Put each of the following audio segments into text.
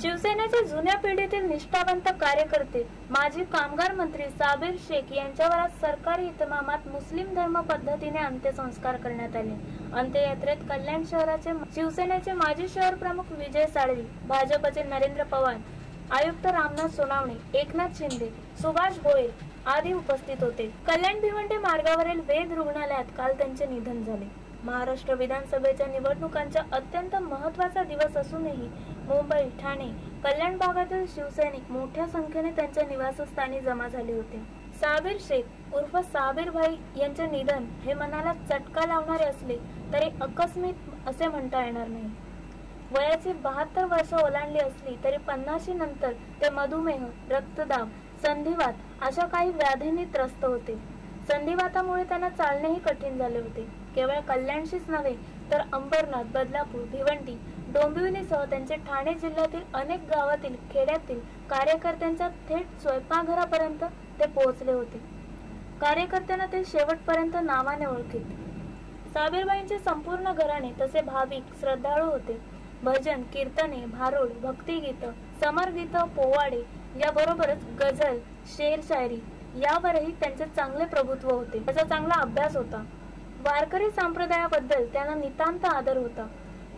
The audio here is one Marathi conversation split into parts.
शिवसेनेचे जुन्या पिढीतील निष्ठावंत कार्यकर्ते माजी कामगार मंत्री साबीर शेख यांच्यावर आज सरकारी इतमामात मुस्लिम धर्म पद्धतीने अंत्यसंस्कार करण्यात आले. अंत्ययात्रेत कल्याण शहराचे शिवसेनेचे माजी शहर प्रमुख विजय साळवी भाजपचे नरेंद्र पवार आयुक्त रामनाथ सोनावणे एकनाथ शिंदे सुभाष गोयल आदी उपस्थित होते. कल्याण भिवंडी मार्गावरील वेद रुग्णालयात काल त्यांचे निधन झाले. महाराष्ट्र विधानसभेच्या निवडणुकांचा अत्यंत महत्त्वाचा दिवस असूनही मुंबई ठाणे कल्याण भागातील शिवसैनिक मोठ्या संख्येने त्यांच्या निवासस्थानी जमा झाले होते. साबीर शेख उर्फ साबीर भाई यांचे निधन हे मनाला चटका लावणारे असले तरी अकस्मित असे म्हणता येणार नाही. वयाची बहात्तर वर्ष ओलांडली असली तरी पन्नाशी नंतर ते मधुमेह रक्तदाब संधिवात अशा काही व्याधींनी त्रस्त होते. संधिवातामुळे त्यांना चालणेही कठीण झाले होते. केवळ कल्याणशीच नव्हे तर अंबरनाथ बदलापूर भिवंडी डोंबिवलीसह त्यांचे ठाणे जिल्ह्यातील अनेक गावातील खेड्यातील कार्यकर्त्यांच्या थेट स्वयंपाकघरापर्यंत ते पोहोचले होते. कार्यकर्त्यांना ते शेवटपर्यंत नावाने ओळखित. साबीरबाईंचे संपूर्ण घराणे तसे भाविक श्रद्धाळू होते. भजन कीर्तने भारुड भक्तिगीत समरगीत पोवाडे याबरोबरच गझल शेर शायरी यावरही त्यांचे चांगले प्रभुत्व होते. त्याचा चांगला अभ्यास होता. वारकरी संप्रदायाबद्दल त्यांना नितांत आदर होता.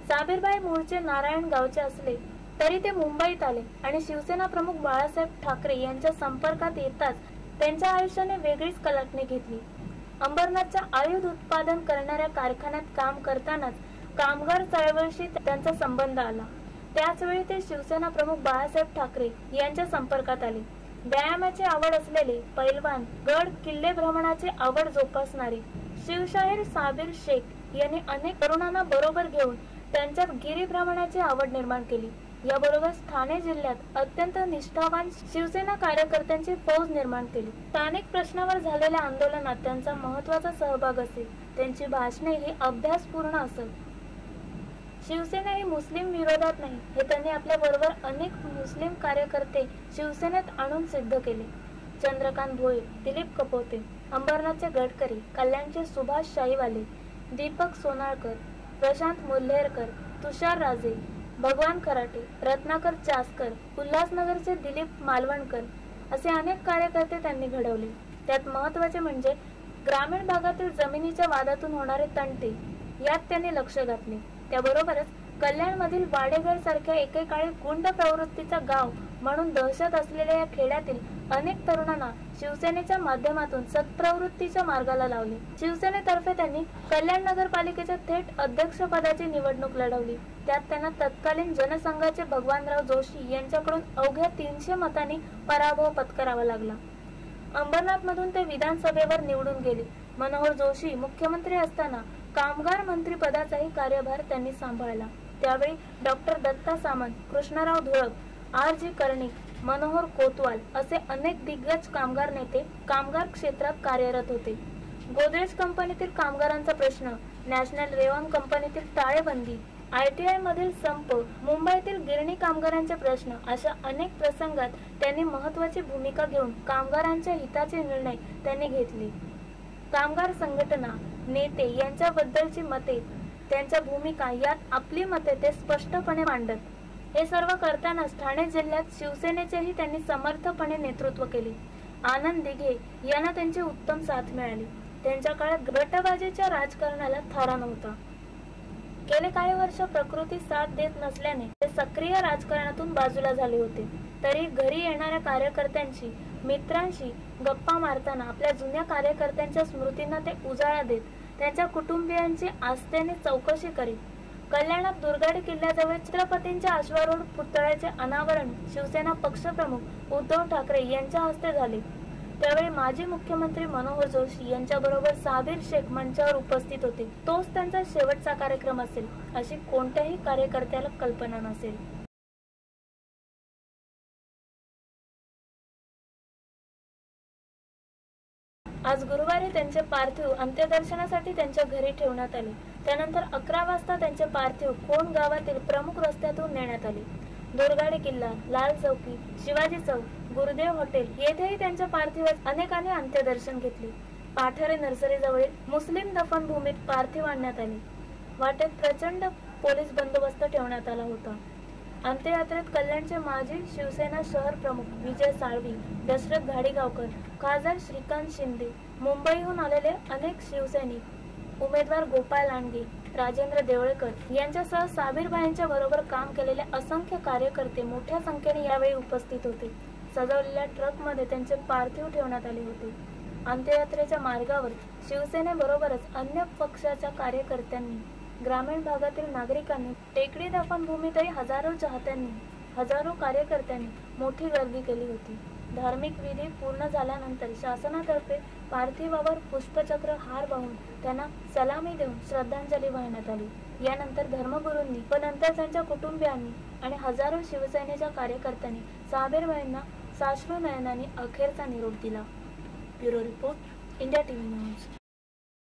साबीरबाई मूळचे नारायण गावचे असले तरी ते मुंबईत आले आणि शिवसेना प्रमुख बाळासाहेब ठाकरे यांच्या संपर्कात येताच त्यांच्या आयुष्याने वेगळीच कलाटणी घेतली. अंबरनाथच्या आयुध उत्पादन करणाऱ्या कारखान्यात काम करतानाच कामगार चळवळीशी त्यांचा संबंध आला. त्याचवेळी ते शिवसेना प्रमुख बाळासाहेब ठाकरे यांच्या संपर्कात आले. व्यायामाची आवड असलेले पैलवान गड किल्ले भ्रमणाची आवड जोपासणारे. शिवशाहीर साबीर शेख यांनी अनेक तरुणांना बरोबर घेऊन त्यांच्यात गिरीभ्रमणाची आवड निर्माण केली. याबरोबर ठाणे जिल्ह्यात अत्यंत निष्ठावान शिवसेना कार्यकर्त्यांची फौज निर्माण केली. स्थानिक प्रश्नावर झालेल्या आंदोलनात त्यांचा महत्त्वाचा सहभाग असेल त्यांची भाषणे ही अभ्यासपूर्ण असत शिवसेना ही मुस्लिम विरोधात नाही हे त्यांनी आपल्या बरोबर अनेक मुस्लिम कार्यकर्ते शिवसेनेत आणून सिद्ध केले. चंद्रकांत भोये दिलीप कपोते. अंबरनाथचे गडकरी कल्याणचे सुभाष शाहीवाले दीपक सोनाळकर प्रशांत मुल्हेरकर तुषार राजे भगवान खराटे रत्नाकर चासकर उल्हासनगरचे दिलीप मालवणकर असे अनेक कार्यकर्ते त्यांनी घडवले. त्यात महत्त्वाचे म्हणजे ग्रामीण भागातील जमिनीच्या वादातून होणारे तंटे यात त्यांनी लक्ष घातले. त्याबरोबरच कल्याणमधील वाडेघर सारख्या एकेकाळी गुंड प्रवृत्तीचा गाव म्हणून दहशत असलेल्या या खेड्यातील अनेक तरुणांना शिवसेनेच्या माध्यमातून सत्प्रवृत्तीच्या मार्गाला लावले. शिवसेनेतर्फे त्यांनी कल्याण नगरपालिकेच्या थेट अध्यक्षपदाची निवडणूक लढवली. त्यात त्यांना तत्कालीन जनसंघाचे भगवानराव जोशी यांच्याकडून अवघ्या तीनशे मतांनी पराभव पत्करावा लागला. अंबरनाथ मधून ते विधानसभेवर निवडून गेले. मनोहर जोशी मुख्यमंत्री असताना कामगार मंत्री पदाचाही कार्यभार त्यांनी सांभाळला. त्यावेळी doctor Datta Samant Krishnarao Dhulap R G Karnik Manohar Kotwal असे अनेक दिग्गज कामगार नेते कामगार क्षेत्रात कार्यरत होते. गोदरेज कंपनीतील कामगारांचा प्रश्न नॅशनल रेवॉन कंपनीतील टाळेबंदी आयटीआय मधील संप मुंबईतील गिरणी कामगारांचे प्रश्न अशा अनेक प्रसंगात त्यांनी महत्वाची भूमिका घेऊन कामगारांच्या हिताचे निर्णय त्यांनी घेतले. कामगार संघटना नेते यांच्याबद्दलची मते त्यांच्या भूमिका यात आपली मते ते स्पष्टपणे मांडत. हे सर्व करतानाच ठाणे जिल्ह्यात शिवसेनेचेही त्यांनी समर्थपणे नेतृत्व केले. आनंद दिघे यांना त्यांची उत्तम साथ मिळाली. त्यांच्या काळात गटबाजीच्या राजकारणाला थारा नव्हता. गेले काही वर्ष प्रकृती साथ देत नसल्याने ते सक्रिय राजकारणातून बाजूला झाले होते. तरी घरी येणाऱ्या कार्यकर्त्यांशी मित्रांशी गप्पा मारताना आपल्या जुन्या कार्यकर्त्यांच्या स्मृतींना ते उजाळा देत त्यांच्या कुटुंबियांची आस्थेने चौकशी करीत. कल्याणात दुर्गाडी किल्ल्याजवळ छत्रपतींच्या अश्वारूढ पुतळ्याचे अनावरण शिवसेना पक्षप्रमुख उद्धव ठाकरे यांच्या हस्ते झाले. त्यावेळी माजी मुख्यमंत्री मनोहर जोशी यांच्याबरोबर साबीर शेख मंचावर उपस्थित होते. तोच त्यांचा शेवटचा कार्यक्रम असेल अशी कोणत्याही कार्यकर्त्याला कल्पना नसेल. आज गुरुवारी त्यांचे पार्थिव अंत्यदर्शनासाठी त्यांच्या घरी ठेवण्यात आले. त्यानंतर अकरा वाजता त्यांचे पार्थिव कोण गावातील प्रमुख रस्त्यातून नेण्यात आले. दुर्गाडी किल्ला लाल चौकी शिवाजी चौक गुरुदेव हॉटेल येथेही त्यांच्या पार्थिवात अनेकांनी अंत्यदर्शन घेतले. पाठारे नर्सरीजवळील मुस्लिम दफनभूमीत पार्थिव आणण्यात आले. वाटेत प्रचंड पोलीस बंदोबस्त ठेवण्यात आला होता. अंत्ययात्रेत कल्याणचे माजी शिवसेना शहर प्रमुख विजय साळवी दशरथ घाडीगावकर खासदार श्रीकांत शिंदे मुंबईहून आलेले अनेक शिवसैनिक उमेदवार गोपाळ लांडगे राजेंद्र देवळेकर यांच्यासह साबीरभाईंच्या बरोबर काम केलेले असंख्य कार्यकर्ते मोठ्या संख्येने यावेळी उपस्थित होते. सजवलेल्या ट्रकमध्ये त्यांचे पार्थिव ठेवण्यात आले होते. अंत्ययात्रेच्या मार्गावर शिवसेनेबरोबरच अन्य पक्षाच्या कार्यकर्त्यांनी ग्रामीण भागातील नागरिकांनी टेकडी दफनभूमीतही हजारो चाहत्यांनी हजारो कार्यकर्त्यांनी मोठी गर्दी केली होती. धार्मिक विधी पूर्ण झाल्यानंतर शासनातर्फे पार्थिवावर पुष्पचक्र हार वाहून त्यांना सलामी देऊन श्रद्धांजली वाहण्यात आली. यानंतर धर्मगुरूंनी व नंतर त्यांच्या कुटुंबियांनी आणि हजारो शिवसेनेच्या कार्यकर्त्यांनी साबेरबाईंना साश्रू नयनांनी अखेरचा निरोप दिला. Bureau report India TV news.